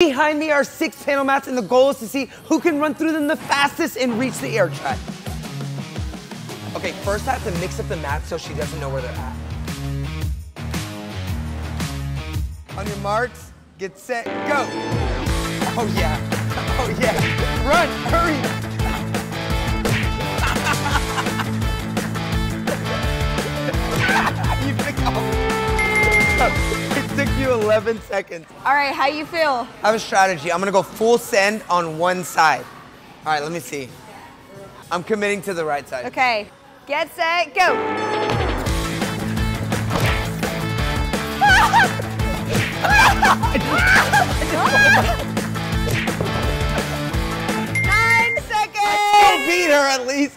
Behind me are six panel mats, and the goal is to see who can run through them the fastest and reach the air track. Okay, first I have to mix up the mats so she doesn't know where they're at. On your marks, get set, go. Oh yeah, oh yeah. Run, hurry. you pick you 11 seconds. All right, how you feel? I have a strategy. I'm gonna go full send on one side. All right, let me see. I'm committing to the right side. Okay, get set, go. Nine seconds! I beat her at least.